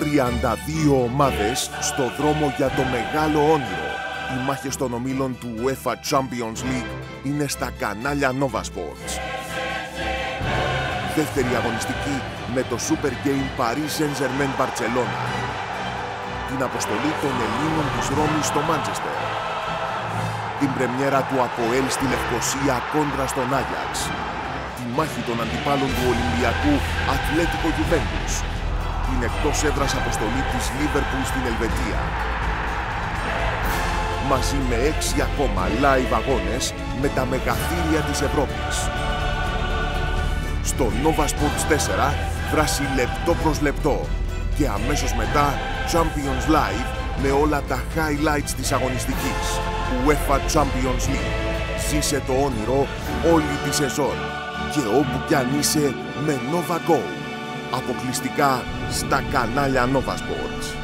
32 ομάδες στο δρόμο για το μεγάλο όνειρο. Οι μάχες των ομίλων του UEFA Champions League είναι στα κανάλια Nova Sports. Δεύτερη αγωνιστική με το Super Game Paris Saint-Germain Barcelona. Την αποστολή των Ελλήνων της Ρώμης στο Μάντσεστερ. Την πρεμιέρα του Αποέλ στη Λευκοσία κόντρα στον Άγιαξ. Τη μάχη των αντιπάλων του Ολυμπιακού Ατλέτικο Γιουβέντους την εκτός έδρας αποστολή της Λίβερπουλ στην Ελβετία. Μαζί με έξι ακόμα live αγώνες με τα μεγαθύρια της Ευρώπης. Στο Nova Sports 4 δράση λεπτό προς λεπτό και αμέσως μετά Champions Live με όλα τα highlights της αγωνιστικής UEFA Champions League. Ζήσε το όνειρο όλη τη σεζόν και όπου κι αν είσαι με Nova Gold αποκλειστικά στα κανάλια Nova Sports.